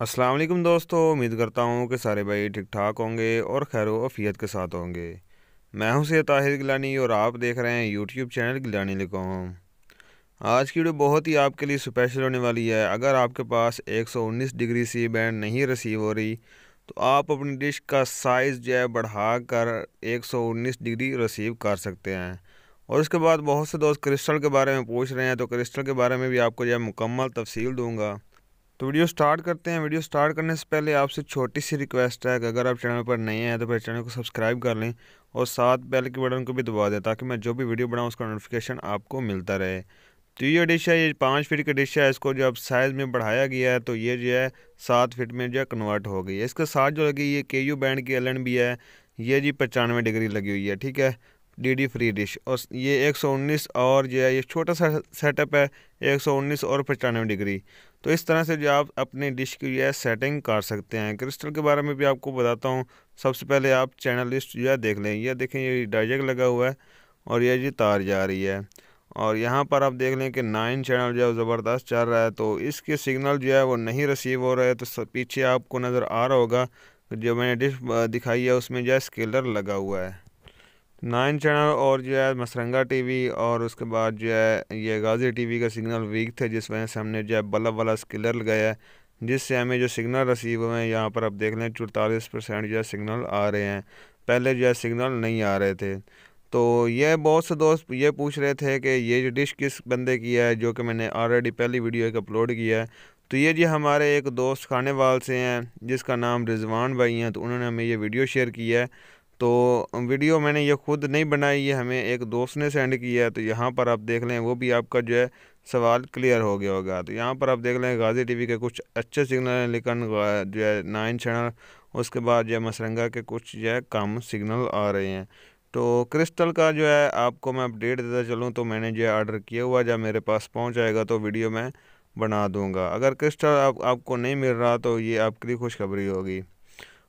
السلام علیکم دوستو، امید کرتا ہوں کہ سارے بھائی ٹھیک ٹھاک ہوں گے اور خیر و افیت کے ساتھ ہوں گے۔ میں ہوں سے طاہر گلانی اور آپ دیکھ رہے ہیں یوٹیوب چینل گلانی لکھوں آج کی ویڈیو بہت ہی آپ کے لیے سپیشل ہونے والی ہے۔ اگر آپ کے پاس ایک سو انیس ڈگری سی بینڈ نہیں ریسیو ہو رہی، تو آپ اپنی ڈش کا سائز جو ہے بڑھا کر ایک سو انیس ڈگری ریسیو کر سکتے ہیں۔ اور اس کے بعد بہت سے دوست کرسٹل کے بارے میں پوچھ رہے ہیں، تو کرسٹل کے بارے میں بھی آپ کو جو ہے مکمل تفصیل دوں گا۔ تو ویڈیو سٹارٹ کرتے ہیں۔ ویڈیو سٹارٹ کرنے سے پہلے آپ سے چھوٹی سی ریکویسٹ ہے۔ کہ اگر آپ چینل پر نئے ہیں تو پھر چینل کو سبسکرائب کر لیں اور ساتھ بیل کے بٹن کو بھی دبا دیں تاکہ میں جو بھی ویڈیو بناؤں اس کا نوٹیفیکیشن آپ کو ملتا رہے۔ تو یہ ڈش ہے، یہ پانچ فٹ کی ڈش ہے۔ اس کو جو اب سائز میں بڑھایا گیا ہے تو یہ جو ہے سات فٹ میں جو ہے کنورٹ ہو گئی ہے۔ اس کے ساتھ جو لگی یہ کے یو بینڈ کی ایل این بھی ہے۔ یہ جی پچانوے ڈگری لگی ہوئی ہے، ٹھیک ہے۔ ڈی ڈی فری ڈش اور یہ ایک سو انیس اور جو ہے، یہ چھوٹا سا سیٹ اپ ہے، ایک سو انیس اور پچانوے ڈگری تو اس طرح سے جو آپ اپنی ڈش کی جو ہے سیٹنگ کر سکتے ہیں۔ کرسٹل کے بارے میں بھی آپ کو بتاتا ہوں۔ سب سے پہلے آپ چینل لسٹ جو ہے دیکھ لیں۔ یہ دیکھیں، یہ ڈائجیک لگا ہوا ہے اور یہ جی تار جا رہی ہے۔ اور یہاں پر آپ دیکھ لیں کہ نائن چینل جو ہے زبردست چل رہا ہے۔ تو اس کے سگنل جو ہے وہ نہیں ریسیو ہو رہے، تو پیچھے آپ کو نظر آ رہا ہوگا۔ جو میں نے ڈش دکھائی ہے، اس میں جو ہے اسکیلر لگا ہوا ہے۔ نائن چینل اور جو ہے مسرنگا ٹی وی اور اس کے بعد جو ہے یہ غازی ٹی وی کا سگنل ویک تھے، جس وجہ سے ہم نے جو ہے بلب والا اسکلر لگایا ہے، جس سے ہمیں جو سگنل ریسیو ہوئے ہیں، یہاں پر آپ دیکھ لیں چورتالیس پرسینٹ جو ہے سگنل آ رہے ہیں۔ پہلے جو ہے سگنل نہیں آ رہے تھے۔ تو یہ بہت سے دوست یہ پوچھ رہے تھے کہ یہ جو ڈش کس بندے کی ہے، جو کہ میں نے آلریڈی پہلی ویڈیو ایک اپلوڈ کیا ہے۔ تو یہ جی ہمارے ایک دوست کھانے وال سے ہیں، جس کا نام رضوان بھائی ہیں، تو انہوں نے ہمیں یہ ویڈیو شیئر کی ہے۔ تو ویڈیو میں نے یہ خود نہیں بنائی ہے ہمیں ایک دوست نے سینڈ کیا ہے، تو یہاں پر آپ دیکھ لیں، وہ بھی آپ کا جو ہے سوال کلیئر ہو گیا ہوگا۔ تو یہاں پر آپ دیکھ لیں، غازی ٹی وی کے کچھ اچھے سگنل ہیں، لیکن جو ہے نائن چینل، اس کے بعد جو ہے مسرنگا کے کچھ جو ہے کم سگنل آ رہے ہیں۔ تو کرسٹل کا جو ہے، آپ کو میں اپڈیٹ دیتا چلوں تو میں نے جو ہے آرڈر کیا ہوا، جب میرے پاس پہنچ جائے گا تو ویڈیو میں بنا دوں گا۔ اگر کرسٹل آپ آپ کو نہیں مل رہا تو یہ آپ کے لیے خوشخبری ہوگی۔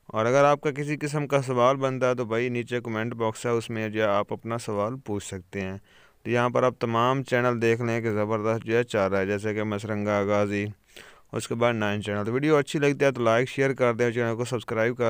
اور اگر آپ کا کسی قسم کا سوال بنتا ہے تو بھائی نیچے کمنٹ باکس ہے، اس میں جو ہے آپ اپنا سوال پوچھ سکتے ہیں۔ تو یہاں پر آپ تمام چینل دیکھ لیں کہ زبردست جو ہے چار رہا ہے، جیسے کہ مسرنگا غازی اس کے بعد نائن چینل۔ تو ویڈیو اچھی لگتی ہے تو لائک، شیئر کر دیں چینل کو سبسکرائب کر